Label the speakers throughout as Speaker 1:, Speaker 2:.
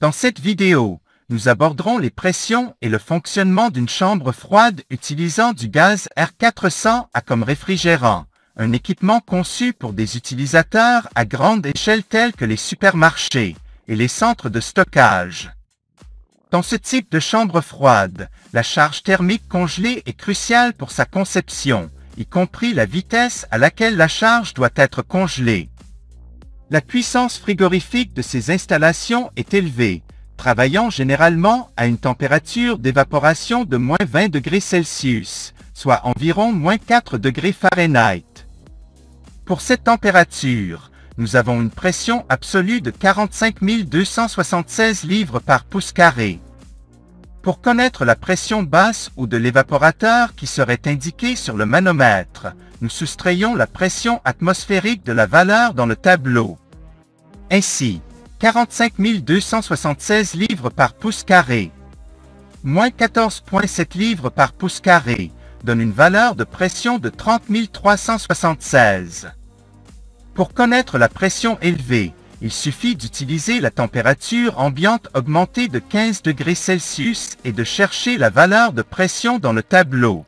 Speaker 1: Dans cette vidéo, nous aborderons les pressions et le fonctionnement d'une chambre froide utilisant du gaz R400A comme réfrigérant, un équipement conçu pour des utilisateurs à grande échelle tels que les supermarchés et les centres de stockage. Dans ce type de chambre froide, la charge thermique congelée est cruciale pour sa conception, y compris la vitesse à laquelle la charge doit être congelée. La puissance frigorifique de ces installations est élevée, travaillant généralement à une température d'évaporation de moins 20 degrés Celsius, soit environ moins 4 degrés Fahrenheit. Pour cette température, nous avons une pression absolue de 45 276 livres par pouce carré. Pour connaître la pression basse ou de l'évaporateur qui serait indiquée sur le manomètre, nous soustrayons la pression atmosphérique de la valeur dans le tableau. Ainsi, 45 276 livres par pouce carré, moins 14,7 livres par pouce carré, donne une valeur de pression de 30 376. Pour connaître la pression élevée, il suffit d'utiliser la température ambiante augmentée de 15 degrés Celsius et de chercher la valeur de pression dans le tableau.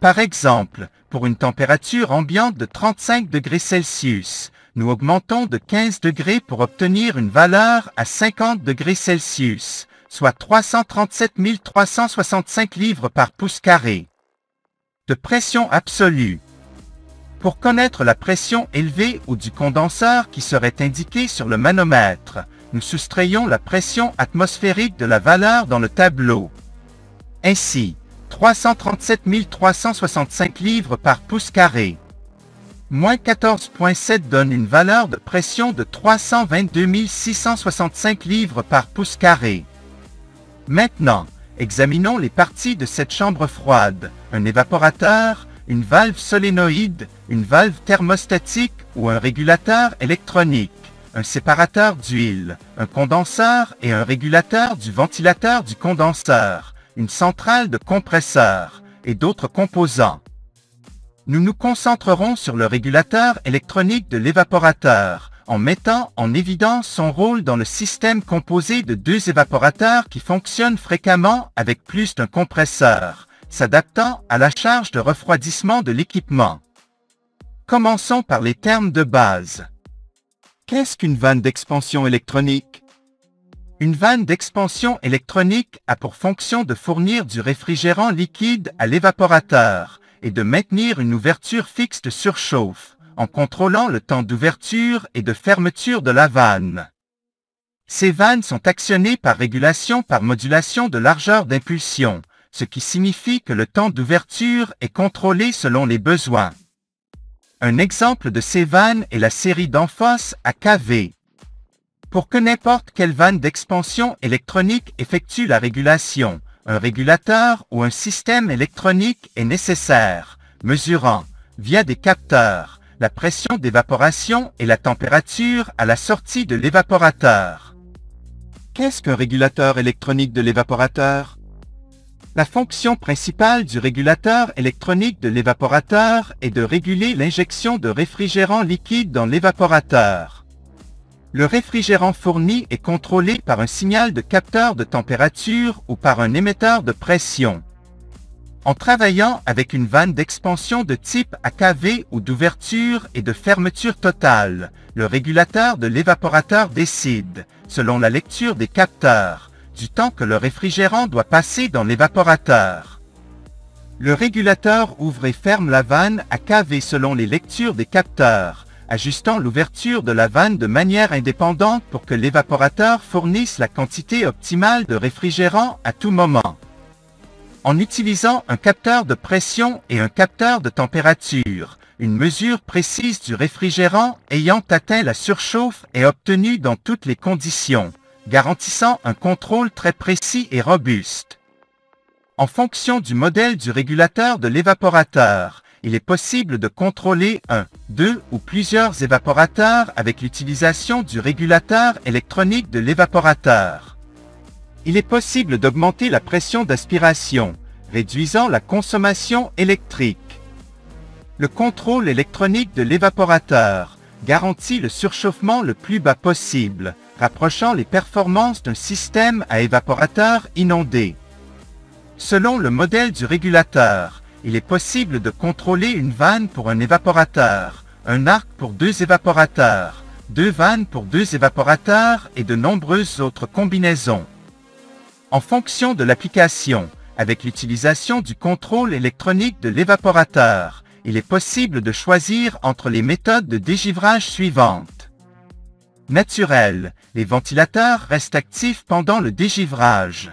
Speaker 1: Par exemple, pour une température ambiante de 35 degrés Celsius, nous augmentons de 15 degrés pour obtenir une valeur à 50 degrés Celsius, soit 337 365 livres par pouce carré. De pression absolue, pour connaître la pression élevée ou du condenseur qui serait indiquée sur le manomètre, nous soustrayons la pression atmosphérique de la valeur dans le tableau. Ainsi, 337 365 livres par pouce carré. Moins 14,7 donne une valeur de pression de 322 665 livres par pouce carré. Maintenant, examinons les parties de cette chambre froide, un évaporateur, une valve solénoïde, une valve thermostatique ou un régulateur électronique, un séparateur d'huile, un condenseur et un régulateur du ventilateur du condenseur, une centrale de compresseur et d'autres composants. Nous nous concentrerons sur le régulateur électronique de l'évaporateur, en mettant en évidence son rôle dans le système composé de deux évaporateurs qui fonctionnent fréquemment avec plus d'un compresseur, s'adaptant à la charge de refroidissement de l'équipement. Commençons par les termes de base. Qu'est-ce qu'une vanne d'expansion électronique? Une vanne d'expansion électronique a pour fonction de fournir du réfrigérant liquide à l'évaporateur et de maintenir une ouverture fixe de surchauffe, en contrôlant le temps d'ouverture et de fermeture de la vanne. Ces vannes sont actionnées par régulation par modulation de largeur d'impulsion, ce qui signifie que le temps d'ouverture est contrôlé selon les besoins. Un exemple de ces vannes est la série d'Amphos à KV. Pour que n'importe quelle vanne d'expansion électronique effectue la régulation, un régulateur ou un système électronique est nécessaire, mesurant, via des capteurs, la pression d'évaporation et la température à la sortie de l'évaporateur. Qu'est-ce qu'un régulateur électronique de l'évaporateur? La fonction principale du régulateur électronique de l'évaporateur est de réguler l'injection de réfrigérant liquide dans l'évaporateur. Le réfrigérant fourni est contrôlé par un signal de capteur de température ou par un émetteur de pression. En travaillant avec une vanne d'expansion de type AKV ou d'ouverture et de fermeture totale, le régulateur de l'évaporateur décide, selon la lecture des capteurs, du temps que le réfrigérant doit passer dans l'évaporateur. Le régulateur ouvre et ferme la vanne à KV selon les lectures des capteurs, ajustant l'ouverture de la vanne de manière indépendante pour que l'évaporateur fournisse la quantité optimale de réfrigérant à tout moment. En utilisant un capteur de pression et un capteur de température, une mesure précise du réfrigérant ayant atteint la surchauffe est obtenue dans toutes les conditions garantissant un contrôle très précis et robuste. En fonction du modèle du régulateur de l'évaporateur, il est possible de contrôler un, deux ou plusieurs évaporateurs avec l'utilisation du régulateur électronique de l'évaporateur. Il est possible d'augmenter la pression d'aspiration, réduisant la consommation électrique. Le contrôle électronique de l'évaporateur garantit le surchauffement le plus bas possible, rapprochant les performances d'un système à évaporateur inondé. Selon le modèle du régulateur, il est possible de contrôler une vanne pour un évaporateur, un arc pour deux évaporateurs, deux vannes pour deux évaporateurs et de nombreuses autres combinaisons. En fonction de l'application, avec l'utilisation du contrôle électronique de l'évaporateur, il est possible de choisir entre les méthodes de dégivrage suivantes. Naturel, les ventilateurs restent actifs pendant le dégivrage.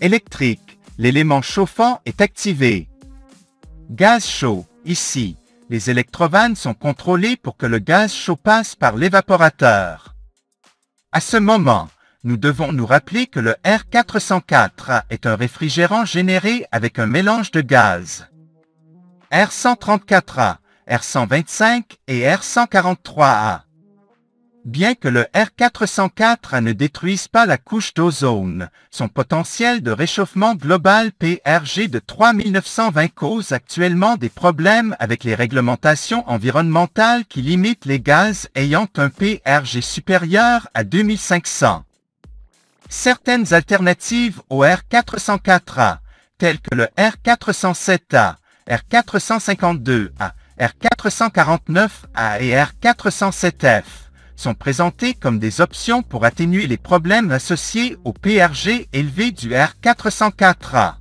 Speaker 1: Électrique, l'élément chauffant est activé. Gaz chaud, ici, les électrovannes sont contrôlées pour que le gaz chaud passe par l'évaporateur. À ce moment, nous devons nous rappeler que le R404 est un réfrigérant généré avec un mélange de gaz. R134A, R125 et R143A. Bien que le R404 ne détruise pas la couche d'ozone, son potentiel de réchauffement global PRG de 3920 cause actuellement des problèmes avec les réglementations environnementales qui limitent les gaz ayant un PRG supérieur à 2500. Certaines alternatives au R404A, telles que le R407A, R452A, R449A et R407F, sont présentées comme des options pour atténuer les problèmes associés au PRG élevé du R404A.